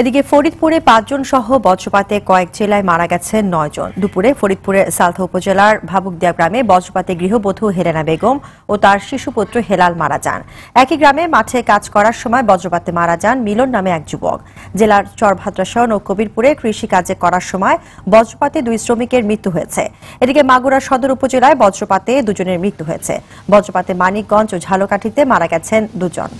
এদিকে ফরিদপুরে পাঁচজন সহ বজ্রপাতে কয়েক জেলায় মারা গেছেন নয় জন। দুপুরে ফরিদপুরের সালথা উপজেলার ভাবুকদিয়া গ্রামে বজ্রপাতে গৃহবধূ হেলেনা বেগম ও তার শিশুপুত্র হেলাল মারা যান। একই গ্রামে মাঠে কাজ করার সময় বজ্রপাতে মারা যান মিলন নামে এক যুবক। জেলার চরভাদ্রাসহ ও কবিরপুরে কৃষি কাজে করার সময় বজ্রপাতে দুই শ্রমিকের মৃত্যু হয়েছে। এদিকে মাগুরা সদর উপজেলায় বজ্রপাতে দুজনের মৃত্যু হয়েছে। বজ্রপাতে মানিকগঞ্জ ও ঝালকাঠিতে মারা গেছেন দুজন।